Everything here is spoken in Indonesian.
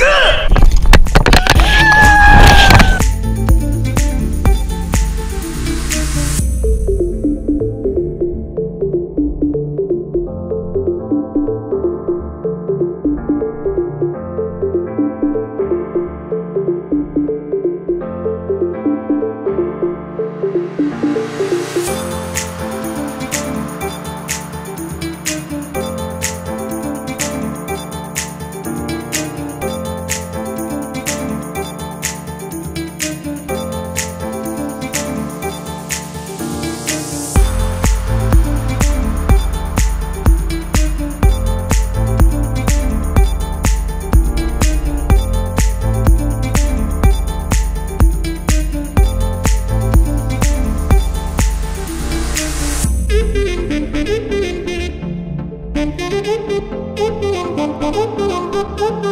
good! Thank you.